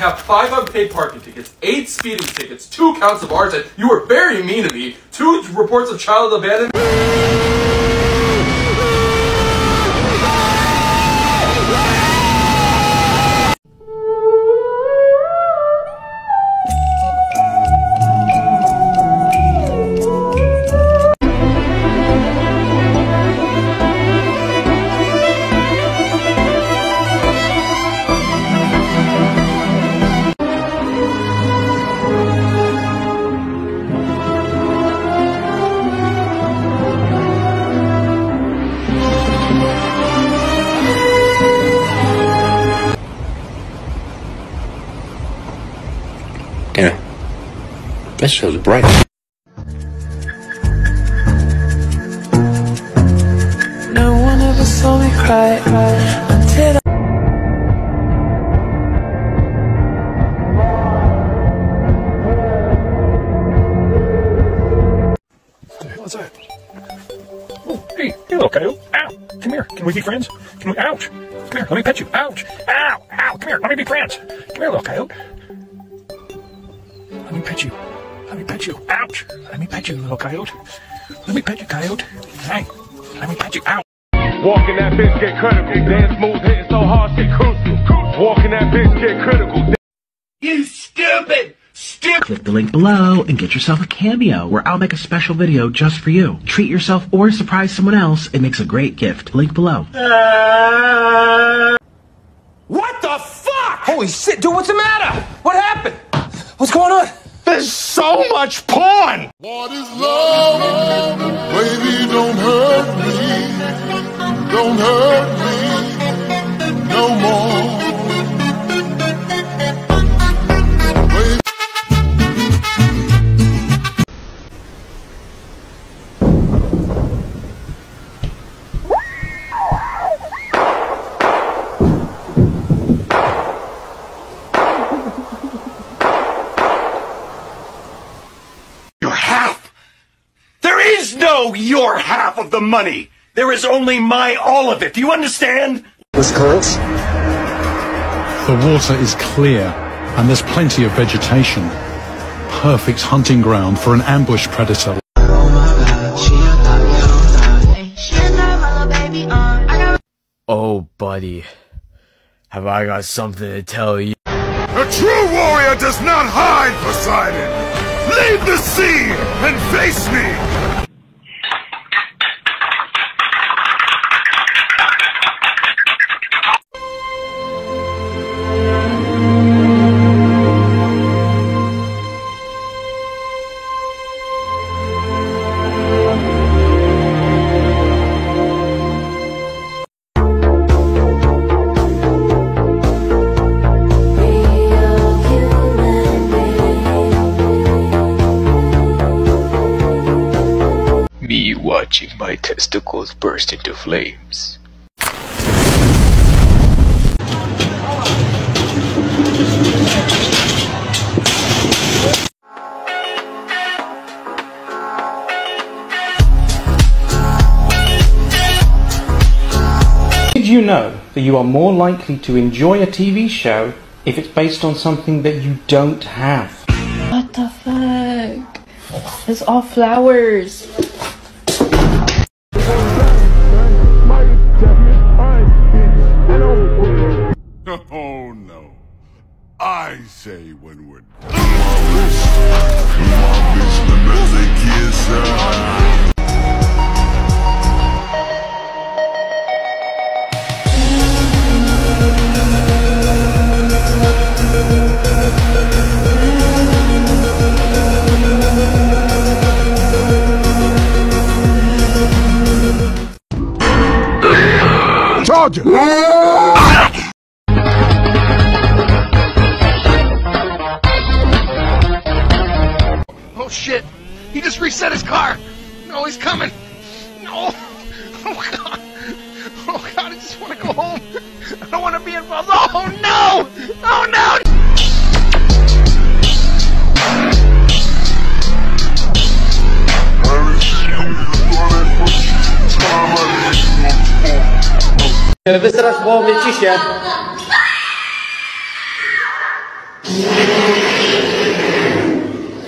have five unpaid parking tickets, eight speeding tickets, two counts of arson. You were very mean to me. Two reports of child abandonment. This shows bright. No one ever saw me cry until I What's that? Oh, hey, hey, little coyote. Ow! Come here. Can we be friends? Can we? Ouch! Come here. Let me pet you. Ouch! Ow! Ow! Come here. Let me be friends. Come here, little coyote. Let me pet you. Let me pet you. Ouch! Let me pet you, little coyote. Let me pet you, coyote. Hey, let me pet you. Ouch! Walking that bitch get critical. Dance moves hitting so hard shit crucial. Walking that bitch get critical. You stupid! Stupid! Click the link below and get yourself a cameo where I'll make a special video just for you. Treat yourself or surprise someone else. It makes a great gift. Link below. Uh, what the fuck? Holy shit, dude, what's the matter? What happened? What's going on? There's so much porn. What is love? Baby, is no your half of the money. There is only my all of it. Do you understand? Wisconsin? The water is clear, and there's plenty of vegetation. Perfect hunting ground for an ambush predator. Oh, buddy. Have I got something to tell you? a true warrior does not hide, Poseidon. Leave the sea and face me. Watching my testicles burst into flames. Did you know that you are more likely to enjoy a TV show if it's based on something that you don't have? What the fuck? It's all flowers. Say when we're Charger! Reset his car. No, he's coming. No. Oh god. Oh god, I just want to go home. I don't want to be involved. Oh no! Oh no! Wysrasz głowy ciśnie.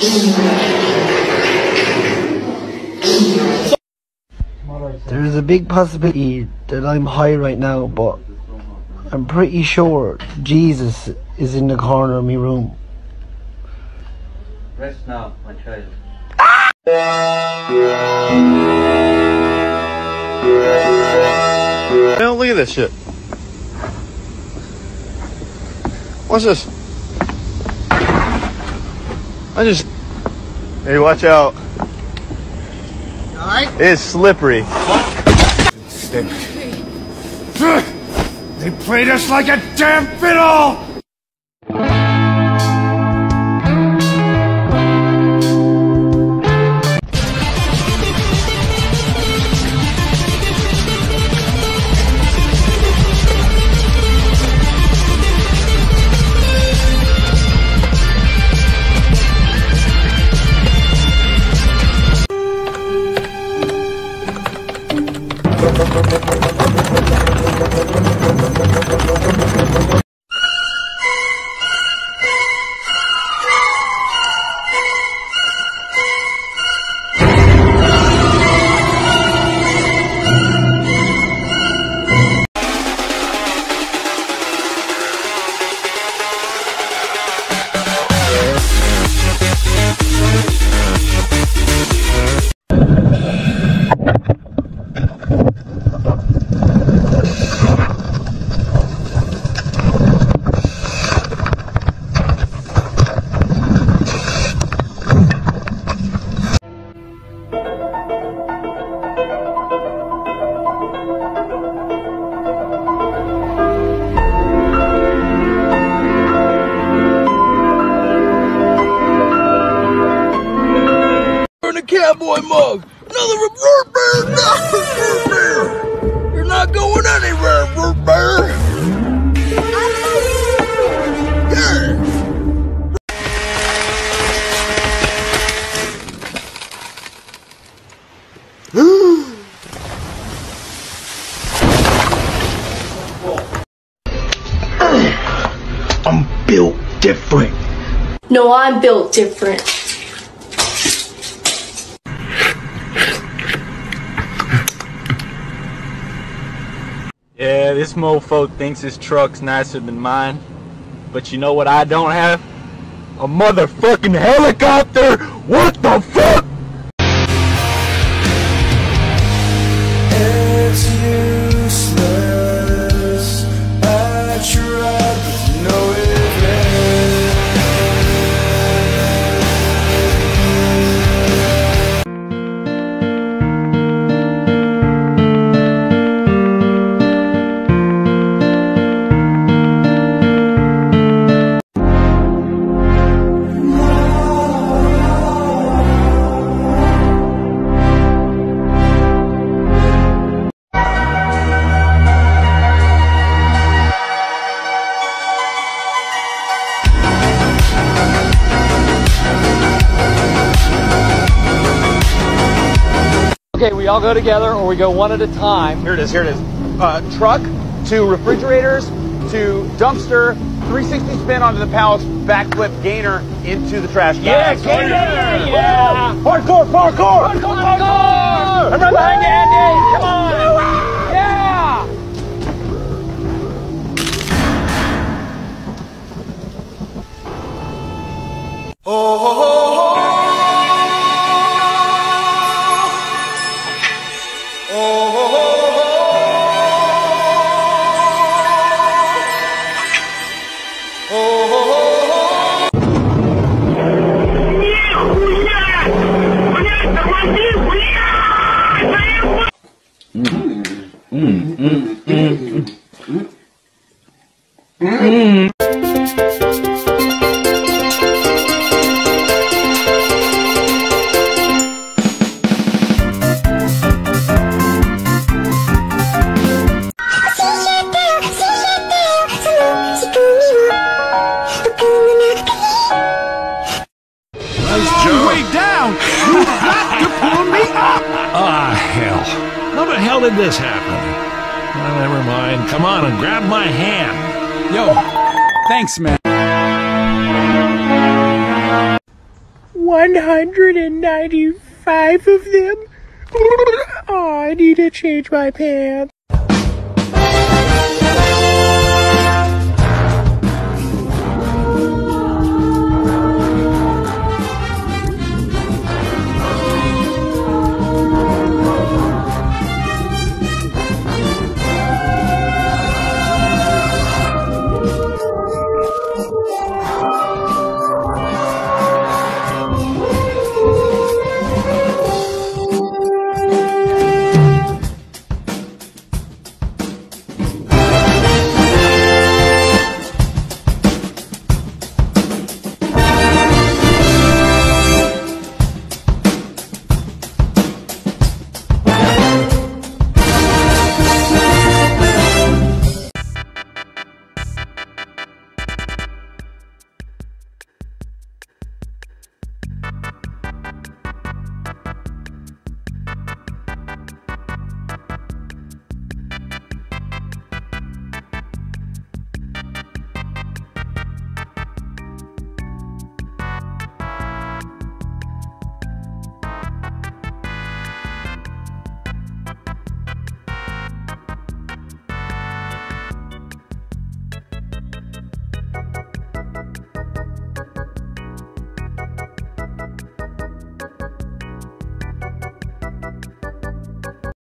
There's a big possibility that I'm high right now, but I'm pretty sure Jesus is in the corner of my room. Rest now, my child. Ah! Now look at this shit. What's this? I just. Hey, watch out. Alright? It's slippery. They played us like a damn fiddle! A cowboy mug. Another root beer. Another root beer. You're not going anywhere, root beer. Yeah. I'm built different. No, I'm built different. Yeah, this mofo thinks his truck's nicer than mine. But you know what I don't have? A motherfucking helicopter! What the fuck? All go together or we go one at a time. Here it is, here it is. Uh, truck to refrigerators to dumpster, 360 spin onto the pallets, backflip gainer into the trash can. Yeah, gainer! Yeah! Hardcore, parkour! Hardcore, parkour! I'm right behind you, Andy! Come on! Yeah! うん。うん。うん。うん。うん。うん。仕組みを僕の中 hell did this happen? Oh, never mind. Come on and grab my hand. Yo, thanks, man. 195 of them. Oh, I need to change my pants.